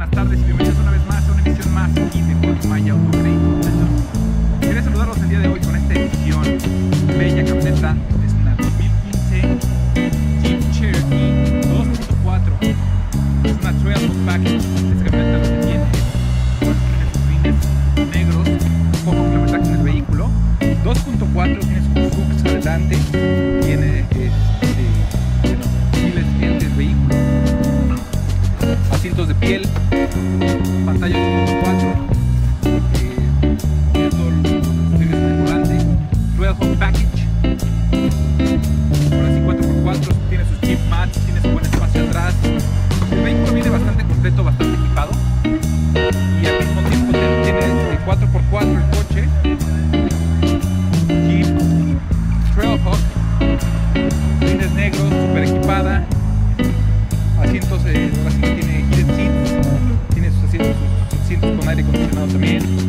buenas tardes y bienvenidos una vez más a una emisión más aquí de Jorge Maya. Quería saludarlos el día de hoy con esta edición bella camioneta. Es una 2015 Jeep Cherokee 2.4. Es una Trailhawk Package. Esta camioneta lo que tiene sus rines negros, poco kilometraje en el vehículo. 2.4 tiene sus hooks adelante, tiene piel, pantalla 2.4, eh, volante, Trailhawk Package, ahora sí 4x4, tiene sus chip mats, tiene su buen espacio atrás, el vehículo viene bastante completo, bastante equipado. Y al mismo tiempo tiene el 4x4 el coche, Jeep. Trailhawk, rines negros, super equipada, asientos, eh, ahora tiene man.